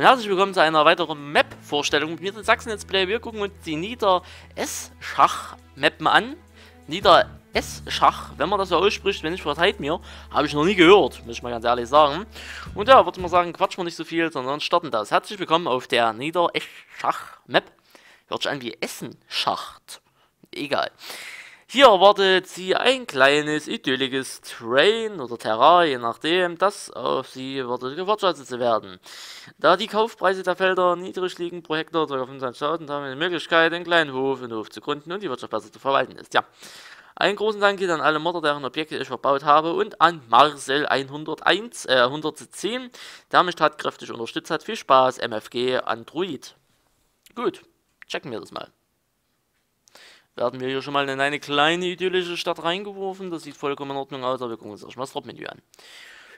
und herzlich willkommen zu einer weiteren Map-Vorstellung mit mir, den Sachsen Let's Play. Wir gucken uns die Nieder-S-Schach-Map mal an. Nieder-S-Schach, wenn man das so ausspricht, wenn nicht, verzeiht mir, habe ich noch nie gehört, muss ich mal ganz ehrlich sagen. Und ja, würde ich mal sagen, quatschen wir nicht so viel, sondern starten das. Herzlich willkommen auf der Nieder-S-Schach-Map. Hört sich an wie Essen-Schacht. Egal. Hier erwartet sie ein kleines, idyllisches Train oder Terrain, je nachdem, das auf sie wartet gewirtschaftet zu werden. Da die Kaufpreise der Felder niedrig liegen, pro Hektar ca. 25.000, haben wir die Möglichkeit, einen kleinen Hof und Hof zu gründen und die Wirtschaft besser zu verwalten ist. Ja. Einen großen Dank geht an alle Modder, deren Objekte ich verbaut habe und an Marcel 101, äh, 110, der mich tatkräftig unterstützt hat. Viel Spaß, MFG Android. Gut, checken wir das mal werden wir hier schon mal in eine kleine idyllische Stadt reingeworfen. Das sieht vollkommen in Ordnung aus, aber wir gucken uns erstmal das Hauptmenü an.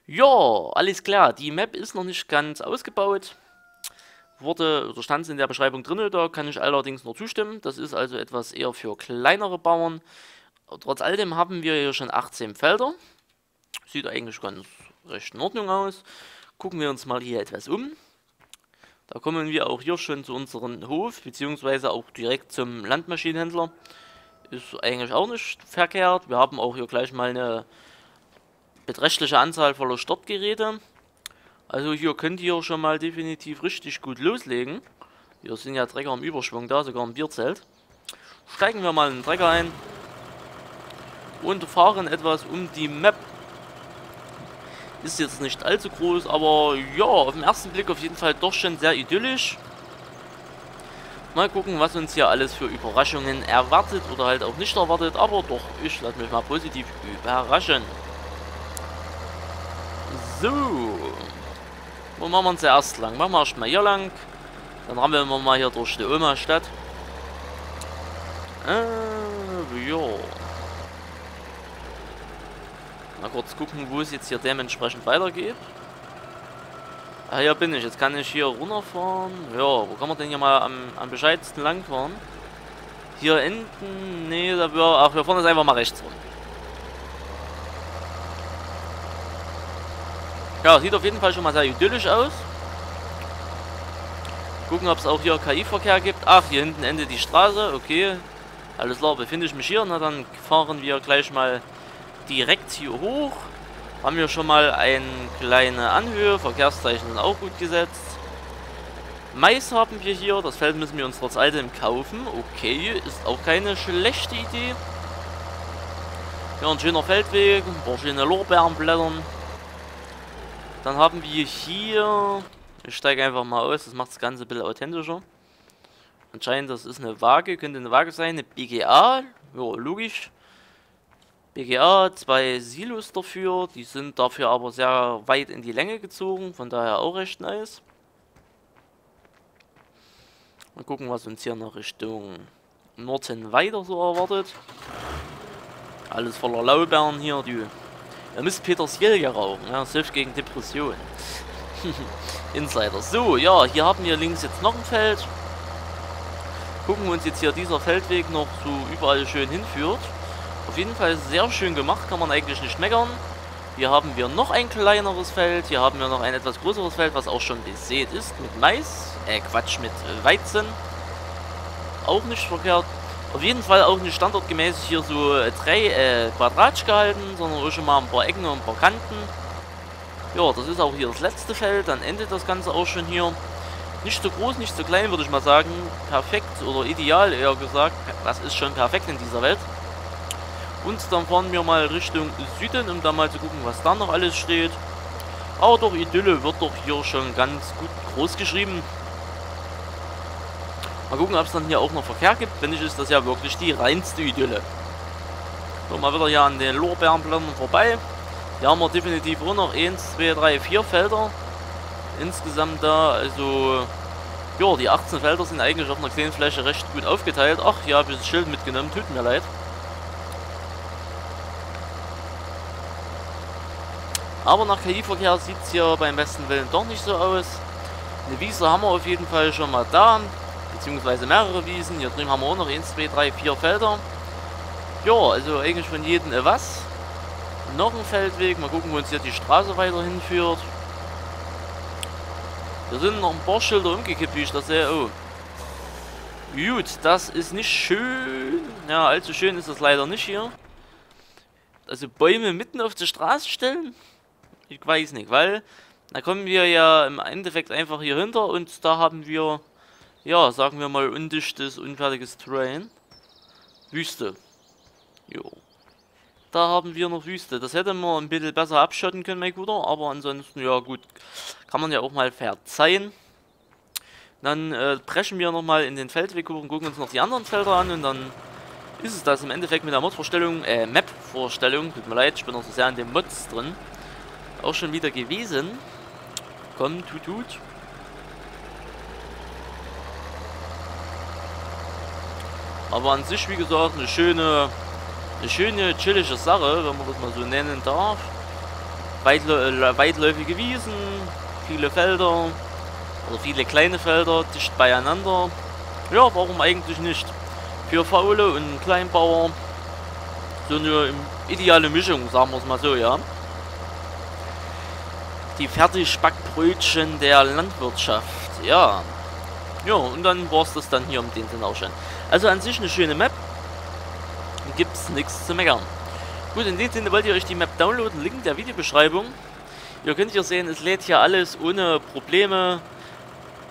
Ja, alles klar. Die Map ist noch nicht ganz ausgebaut. Wurde, oder stand in der Beschreibung drin, da kann ich allerdings nur zustimmen. Das ist also etwas eher für kleinere Bauern. Trotz alledem haben wir hier schon 18 Felder. Sieht eigentlich ganz recht in Ordnung aus. Gucken wir uns mal hier etwas um. Da kommen wir auch hier schon zu unserem Hof, beziehungsweise auch direkt zum Landmaschinenhändler. Ist eigentlich auch nicht verkehrt. Wir haben auch hier gleich mal eine beträchtliche Anzahl voller Startgeräte. Also hier könnt ihr schon mal definitiv richtig gut loslegen. Hier sind ja Trecker im Überschwung da, sogar ein Bierzelt. Steigen wir mal in den Trecker ein und fahren etwas um die Map ist jetzt nicht allzu groß, aber ja, auf den ersten Blick auf jeden Fall doch schon sehr idyllisch. Mal gucken, was uns hier alles für Überraschungen erwartet oder halt auch nicht erwartet, aber doch, ich lasse mich mal positiv überraschen. So. Wo machen wir zuerst lang? Machen wir erstmal hier lang. Dann rammeln wir mal hier durch die Oma-Stadt. Äh, ja. Mal kurz gucken, wo es jetzt hier dementsprechend weitergeht. Ah, hier bin ich. Jetzt kann ich hier runterfahren. Ja, wo kann man denn hier mal am, am bescheidsten langfahren? Hier hinten, nee, da wir, ach, wir fahren jetzt einfach mal rechts rum. Ja, sieht auf jeden Fall schon mal sehr idyllisch aus. Gucken, ob es auch hier KI-Verkehr gibt. Ach, hier hinten endet die Straße. Okay. Alles klar, befinde ich mich hier. Na, dann fahren wir gleich mal direkt hier hoch. Haben wir schon mal eine kleine Anhöhe. Verkehrszeichen sind auch gut gesetzt. Mais haben wir hier. Das Feld müssen wir uns trotz allem kaufen. Okay, ist auch keine schlechte Idee. Ja, ein schöner Feldweg. Ein paar schöne Lorbeerenblättern. Dann haben wir hier... Ich steige einfach mal aus. Das macht das Ganze ein bisschen authentischer. Anscheinend, das ist eine Waage. Könnte eine Waage sein. Eine BGA. Ja, logisch. BGA, zwei Silos dafür, die sind dafür aber sehr weit in die Länge gezogen, von daher auch recht nice. Mal gucken, was uns hier nach Richtung Norden weiter so erwartet. Alles voller Laubeeren hier, du. Ihr müsst Petersilie rauchen, ja, das hilft gegen Depressionen. Insider. So, ja, hier haben wir links jetzt noch ein Feld. Gucken wir uns jetzt hier dieser Feldweg noch so überall schön hinführt. Auf jeden Fall sehr schön gemacht, kann man eigentlich nicht meckern. Hier haben wir noch ein kleineres Feld. Hier haben wir noch ein etwas größeres Feld, was auch schon besät ist mit Mais. Äh, Quatsch, mit Weizen. Auch nicht verkehrt. Auf jeden Fall auch nicht standardgemäß hier so äh, drei äh, Quadratsch gehalten, sondern auch schon mal ein paar Ecken und ein paar Kanten. Ja, das ist auch hier das letzte Feld. Dann endet das Ganze auch schon hier. Nicht so groß, nicht so klein, würde ich mal sagen. Perfekt oder ideal, eher gesagt. Das ist schon perfekt in dieser Welt. Und dann fahren wir mal Richtung Süden, um da mal zu gucken, was da noch alles steht. Aber doch, Idylle wird doch hier schon ganz gut groß geschrieben. Mal gucken, ob es dann hier auch noch Verkehr gibt. Wenn nicht, ist das ja wirklich die reinste Idylle. So, mal wieder hier an den Lorbeerenblättern vorbei. Hier haben wir definitiv auch noch 1, 2, 3, 4 Felder. Insgesamt da, also... Ja, die 18 Felder sind eigentlich auf einer kleinen Fläche recht gut aufgeteilt. Ach, hier habe ich das Schild mitgenommen, tut mir leid. Aber nach KI-Verkehr sieht es hier beim besten Willen doch nicht so aus. Eine Wiese haben wir auf jeden Fall schon mal da. Beziehungsweise mehrere Wiesen. Hier drüben haben wir auch noch 1, 2, 3, 4 Felder. Ja, also eigentlich von jedem was. Noch ein Feldweg. Mal gucken, wo uns hier die Straße weiterhin führt. Da sind noch ein paar Schilder umgekippt, wie ich das sehe. Oh. Gut, das ist nicht schön. Ja, allzu schön ist das leider nicht hier. Also Bäume mitten auf die Straße stellen? Ich weiß nicht, weil da kommen wir ja im Endeffekt einfach hier hinter und da haben wir, ja, sagen wir mal, undichtes, unfertiges Terrain. Wüste. Jo. Da haben wir noch Wüste. Das hätte man ein bisschen besser abschotten können, mein Guter, aber ansonsten, ja gut, kann man ja auch mal verzeihen. Dann äh, brechen wir nochmal in den Feldweg hoch und gucken uns noch die anderen Felder an und dann ist es das im Endeffekt mit der Mod-Vorstellung, äh, Map-Vorstellung, tut mir leid, ich bin noch so sehr an den Mods drin, auch schon wieder gewesen. Komm, tut, tut. Aber an sich, wie gesagt, eine schöne, eine schöne, chillige Sache, wenn man das mal so nennen darf. Weitlä weitläufige Wiesen, viele Felder, oder viele kleine Felder, dicht beieinander. Ja, warum eigentlich nicht? Für Faule und Kleinbauer so eine ideale Mischung, sagen wir es mal so, ja. Die Fertigbackbrötchen der Landwirtschaft, ja. Ja, und dann war es das dann hier um den Sinn auch schon. Also an sich eine schöne Map. Gibt es nichts zu meckern. Gut, in dem Sinne wollt ihr euch die Map downloaden, Link in der Videobeschreibung. Ihr könnt hier sehen, es lädt hier alles ohne Probleme.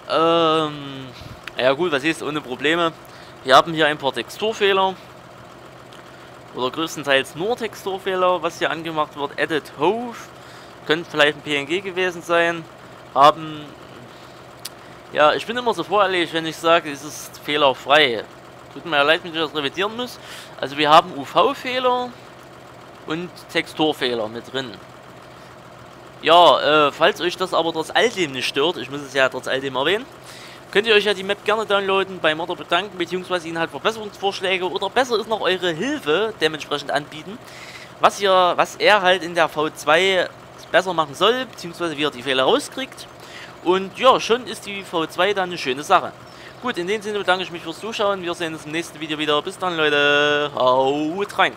Ähm, ja gut, was ist ohne Probleme? Wir haben hier ein paar Texturfehler. Oder größtenteils nur Texturfehler, was hier angemacht wird. Edit Hove. Könnte vielleicht ein PNG gewesen sein. Haben... Ja, ich bin immer so voreilig, wenn ich sage, es ist fehlerfrei. Tut mir ja leid, wenn ich das revidieren muss. Also wir haben UV-Fehler und Texturfehler mit drin. Ja, äh, falls euch das aber trotz all dem nicht stört, ich muss es ja trotz all dem erwähnen, könnt ihr euch ja die Map gerne downloaden, bei Modder bedanken, beziehungsweise ihnen halt Verbesserungsvorschläge oder besser ist noch eure Hilfe dementsprechend anbieten, was ihr, was er halt in der V2 besser machen soll, beziehungsweise wie er die Fehler rauskriegt. Und ja, schon ist die V2 dann eine schöne Sache. Gut, in dem Sinne bedanke ich mich fürs Zuschauen. Wir sehen uns im nächsten Video wieder. Bis dann, Leute. Haut rein.